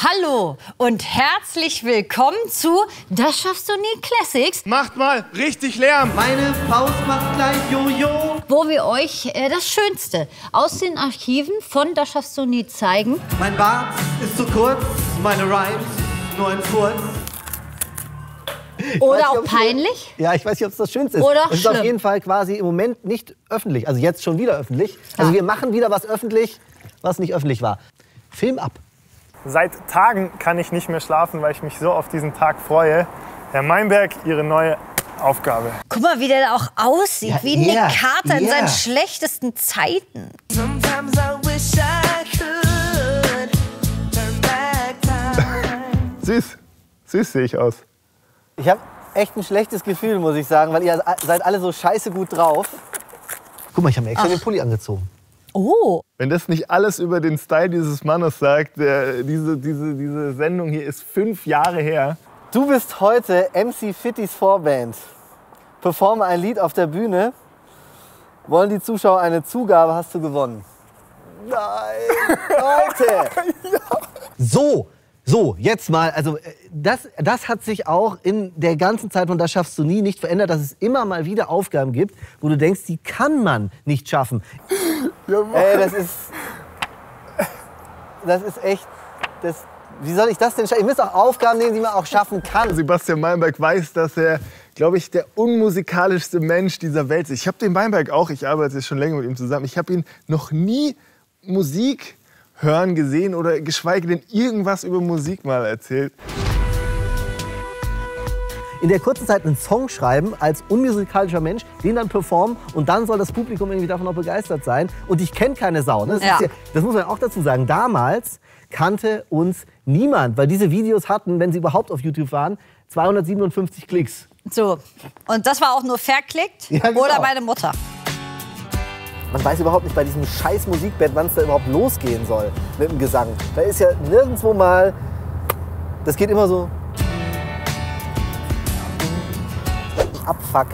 Hallo und herzlich willkommen zu Das schaffst du nie Classics, Macht mal richtig Lärm. Meine Faust macht gleich Jojo. wo wir euch äh, das Schönste aus den Archiven von Das schaffst du nie zeigen. Mein Bart ist zu kurz, meine Rhymes nur ein Furz. Oder nicht, auch ob's- peinlich. Ja, ich weiß nicht, ob es das Schönste ist. Oder es ist auf schlimm. jeden Fall quasi im Moment nicht öffentlich. Also jetzt schon wieder öffentlich. Also Ja. wir machen wieder was öffentlich, was nicht öffentlich war. Film ab. Seit Tagen kann ich nicht mehr schlafen, weil ich mich so auf diesen Tag freue. Herr Meinberg, Ihre neue Aufgabe. Guck mal, wie der da auch aussieht, Ja, wie Nick ja, Carter in ja. seinen schlechtesten Zeiten. Sometimes I wish I could turn back time. Süß. Süß sehe ich aus. Ich habe echt ein schlechtes Gefühl, muss ich sagen, weil ihr seid alle so scheiße gut drauf. Guck mal, ich habe mir extra den Pulli angezogen. Oh, Wenn das nicht alles über den Style dieses Mannes sagt, der, diese, diese, diese Sendung hier ist fünf Jahre her. Du bist heute MC Fittys Vorband. Performe ein Lied auf der Bühne. Wollen die Zuschauer eine Zugabe, hast du gewonnen. Nein, Leute! So, so, jetzt mal, also äh, das, das hat sich auch in der ganzen Zeit, und das schaffst du nie, nicht verändert, dass es immer mal wieder Aufgaben gibt, wo du denkst, die kann man nicht schaffen. Ey, das ist, das ist echt, das, wie soll ich das denn schaffen? Ihr müsst auch Aufgaben nehmen, die man auch schaffen kann. Sebastian Meinberg weiß, dass er, glaube ich, der unmusikalischste Mensch dieser Welt ist. Ich habe den Meinberg auch, ich arbeite schon länger mit ihm zusammen. Ich habe ihn noch nie Musik hören gesehen oder geschweige denn irgendwas über Musik mal erzählt. In der kurzen Zeit einen Song schreiben als unmusikalischer Mensch, den dann performen und dann soll das Publikum irgendwie davon auch begeistert sein. Und ich kenne keine Sau. Ne? Das, Ja. ja, das muss man auch dazu sagen. Damals kannte uns niemand, weil diese Videos hatten, wenn sie überhaupt auf YouTube waren, 257 Klicks. so. Und das war auch nur verklickt? Ja, genau. Oder meine Mutter? Man weiß überhaupt nicht bei diesem scheiß Musikband, wann es da überhaupt losgehen soll mit dem Gesang. Da ist ja nirgendwo mal, das geht immer so. Abfuck.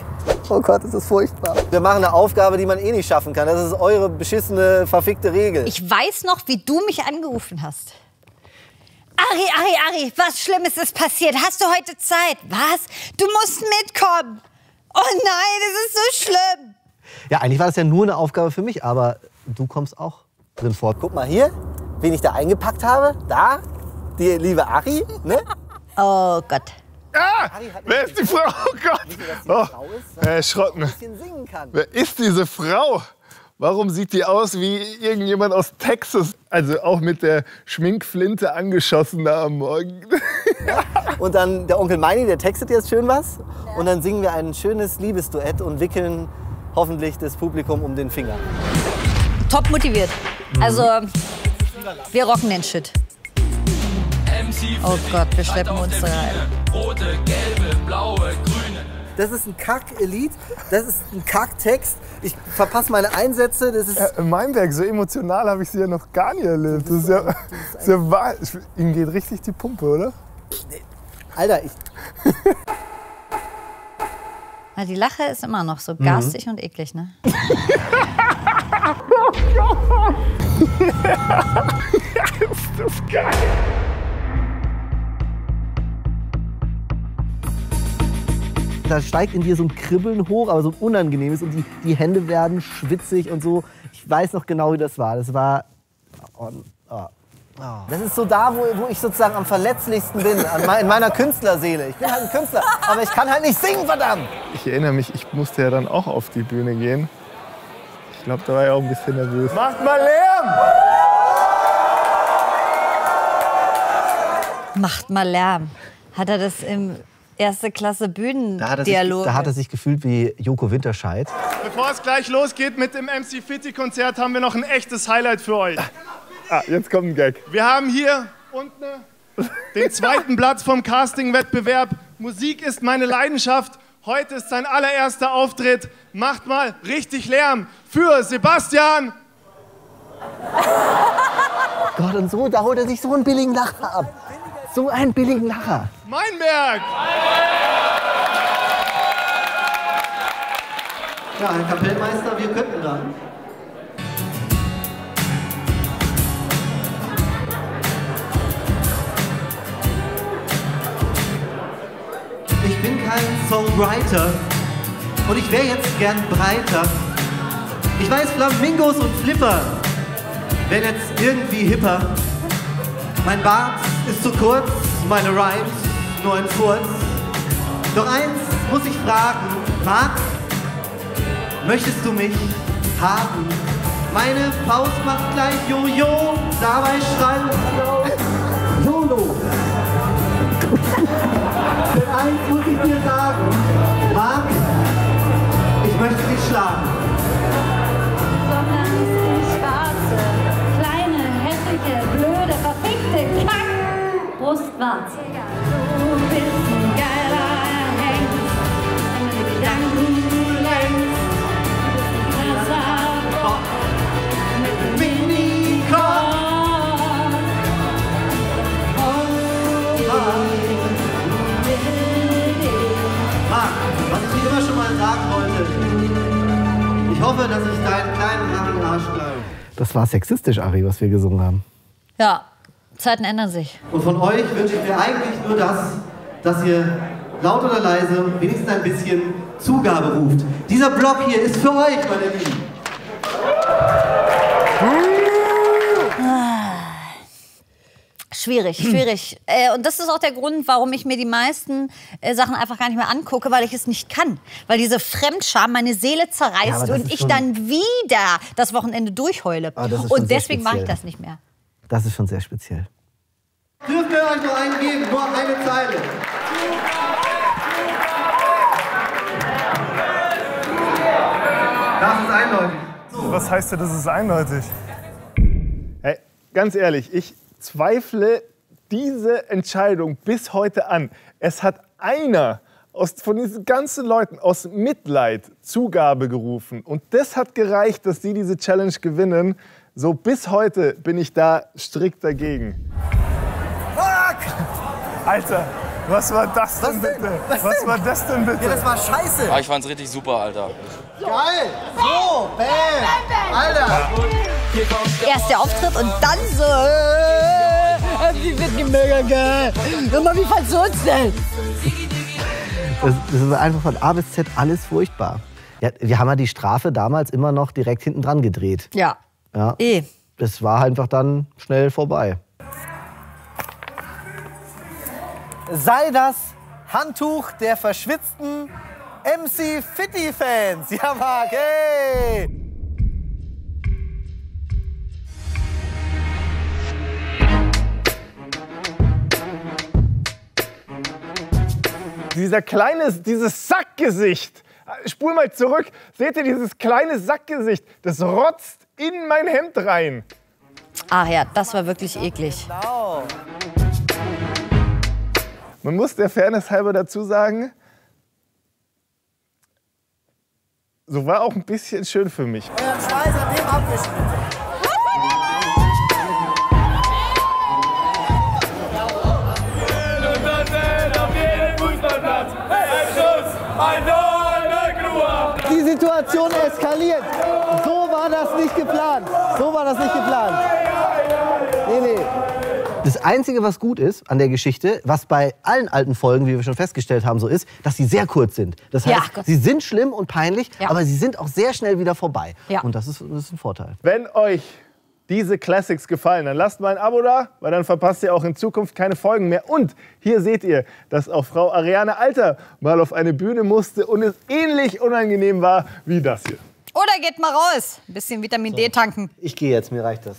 Oh Gott, das ist furchtbar. Wir machen eine Aufgabe, die man eh nicht schaffen kann. Das ist eure beschissene, verfickte Regel. Ich weiß noch, wie du mich angerufen hast. Ari, Ari, Ari, was Schlimmes ist passiert. Hast du heute Zeit? Was? Du musst mitkommen. Oh nein, das ist so schlimm. Ja, eigentlich war das ja nur eine Aufgabe für mich, aber du kommst auch drin vor. Guck mal hier, wen ich da eingepackt habe. Da, die liebe Ari. Ne? Oh Gott. Ah, wer ist die Frau? Oh Gott. Oh, Herr Schrotten. kann. Wer ist diese Frau? Warum sieht die aus wie irgendjemand aus Texas? Also auch mit der Schminkflinte angeschossen da am Morgen. Und dann der Onkel Meini, der textet jetzt schön was. Und dann singen wir ein schönes Liebesduett und wickeln hoffentlich das Publikum um den Finger. Top motiviert. Also, wir rocken den Shit. Oh Gott, wir schleppen uns da rein. Das ist ein Kack-Lied, das ist ein Kack-Text. Ich verpasse meine Einsätze, das ist... Äh, Meinberg, so emotional habe ich sie ja noch gar nie erlebt. Das ist ja, das ist ja wahr. Ihm geht richtig die Pumpe, oder? Alter, ich, Na, die Lache ist immer noch Mhm. so garstig und eklig, ne? Ist das geil. Da steigt in dir so ein Kribbeln hoch, aber so ein unangenehmes. Und die, die Hände werden schwitzig und so. Ich weiß noch genau, wie das war. Das war... Oh, oh. Das ist so da, wo, wo ich sozusagen am verletzlichsten bin, an me in meiner Künstlerseele. Ich bin halt ein Künstler, aber ich kann halt nicht singen, verdammt! Ich erinnere mich, ich musste ja dann auch auf die Bühne gehen. Ich glaube, da war ich auch ein bisschen nervös. Macht mal Lärm! Macht mal Lärm. Hat er das im erste Klasse Da hat, er sich, Bühnendialog? da hat er sich gefühlt wie Joko Winterscheid. Bevor es gleich losgeht mit dem MC Fitti Konzert, haben wir noch ein echtes Highlight für euch. Ah, jetzt kommt ein Gag. Wir haben hier unten den zweiten Platz vom Casting-Wettbewerb. Musik ist meine Leidenschaft. Heute ist sein allererster Auftritt. Macht mal richtig Lärm für Sebastian. Gott, und so, da holt er sich so einen billigen Lacher ab. So einen billigen Lacher. Meinberg! Ja, Herr Kapellmeister, wir könnten dann. Ich bin kein Songwriter und ich wäre jetzt gern breiter. Ich weiß Flamingos und Flipper, wären jetzt irgendwie hipper. Mein Bart ist zu kurz, meine Rhymes nur ein Furz. Doch eins muss ich fragen, Marc, möchtest du mich haben? Meine Faust macht gleich Jojo, dabei schreibt Solo. Denn eins muss ich dir sagen, Marc, ich möchte dich schlagen. sondern ist schwarze, kleine, hässliche, blöde, verfickte Kack. Brustwarze. Hoffe, dass ich deinen kleinen harten Arsch bleibe. Das war sexistisch, Ari, was wir gesungen haben. Ja, Zeiten ändern sich. Und von euch wünsche ich mir eigentlich nur das, dass ihr laut oder leise wenigstens ein bisschen Zugabe ruft. Dieser Block hier ist für euch, meine Lieben. Schwierig, schwierig. Äh, und das ist auch der Grund, warum ich mir die meisten äh, Sachen einfach gar nicht mehr angucke, weil ich es nicht kann. Weil diese Fremdscham meine Seele Ja, zerreißt das und ich dann wieder das Wochenende durchheule. Ah, das und deswegen mache ich das nicht mehr. Das ist schon sehr speziell. Dürft ihr euch noch einen geben? Nur eine Zeile. Das ist eindeutig. Was heißt denn, das ist eindeutig? Hey, ganz ehrlich, ich zweifle diese Entscheidung bis heute an. Es hat einer aus, von diesen ganzen Leuten aus Mitleid Zugabe gerufen. Und das hat gereicht, dass sie diese Challenge gewinnen. So bis heute bin ich da strikt dagegen. Alter, was war das denn bitte? Was war das denn bitte? das war scheiße. Ah, ich fand's richtig super, Alter. Geil. So, bam. Alter. Erst der Auftritt und dann so. Wie wird die mega geil. Sag mal, wie uns denn? Das, das ist einfach von A bis Z alles furchtbar. Ja, wir haben ja die Strafe damals immer noch direkt hinten dran gedreht. Ja, Ja. eh. Das war einfach dann schnell vorbei. Sei das Handtuch der verschwitzten MC Fitti-Fans. Ja, Marc, hey! Dieser kleine, dieses Sackgesicht. Spul mal zurück. Seht ihr dieses kleine Sackgesicht? Das rotzt in mein Hemd rein. Ach ja, das war wirklich eklig. Man muss der Fairness halber dazu sagen, so war auch ein bisschen schön für mich. Die eskaliert. So war das nicht geplant. So war das nicht geplant. Nee, nee. Das Einzige, was gut ist an der Geschichte, was bei allen alten Folgen, wie wir schon festgestellt haben, so ist, dass sie sehr kurz sind. Das Ja, heißt, Gott. sie sind schlimm und peinlich, Ja. aber sie sind auch sehr schnell wieder vorbei. Ja. Und das ist, das ist ein Vorteil. Wenn euch diese Classics gefallen, dann lasst mal ein Abo da, weil dann verpasst ihr auch in Zukunft keine Folgen mehr. Und hier seht ihr, dass auch Frau Ariane Alter mal auf eine Bühne musste und es ähnlich unangenehm war wie das hier. Oder geht mal raus. Ein bisschen Vitamin D tanken. Ich gehe jetzt, mir reicht das.